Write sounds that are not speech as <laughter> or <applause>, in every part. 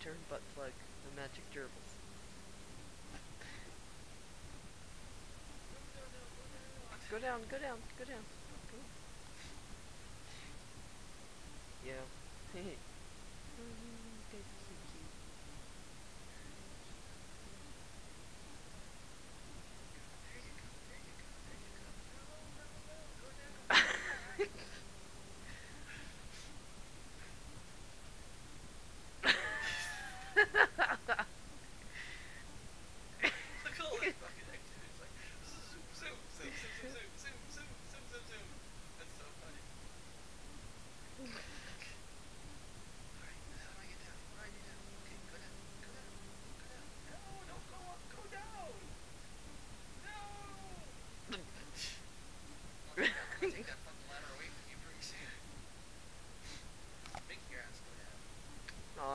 turn butt plug, the magic gerbils. Go down, go down, go down.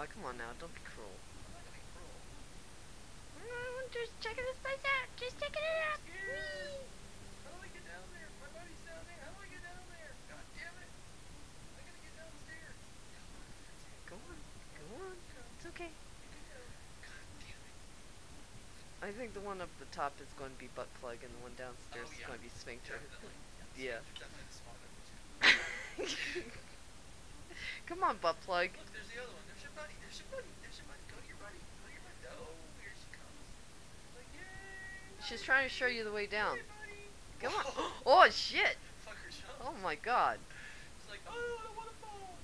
Aw, come on now, don't be cruel. I'm not cruel. Mm, Just checking this place out. Just checking it out. Whee! How do I get down there? My buddy's down there. How do I get down there? God damn it! I gotta get downstairs. Go on, go on. It's okay. God damn it. I think the one up the top is going to be butt plug, and the one downstairs Oh, is going to be sphincter. Definitely. <laughs> Yeah. Definitely the smaller of the two. Come on, butt plug. Look, She's trying to show you the way down. Come on. <laughs> Oh shit! Oh my god. It's like, oh, I want to fall.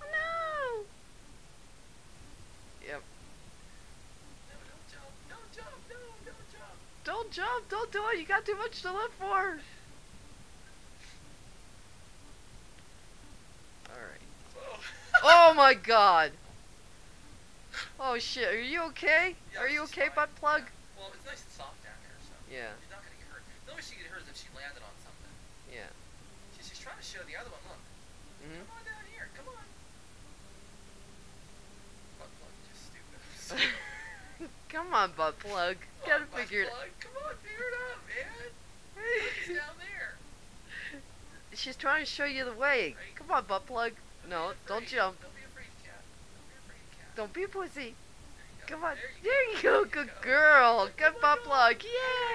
Oh, no. Yep. No, don't jump. Don't jump. No, don't jump. Don't jump. Don't do it. You got too much to live for. All right. <laughs> Oh my god. Oh shit. Are you okay? Yeah, Are you okay, fine. butt plug? Yeah. Well, it's nice and soft down here, so Yeah. she's not gonna get hurt. The only way she get hurt is if she landed on something. Yeah. She's, she's trying to show the other one. Look. Mhm. Come on down here. Come on. Butt plug, just stupid. <laughs> Come on, butt plug. Come Gotta on, figure it. plug. Come on, figure it out, man. He's down there. <laughs> She's trying to show you the way. Right. Come on, butt plug. No, don't jump. Don't don't be a pussy. Come on. There you go. Good girl. Good butt plug. Yay.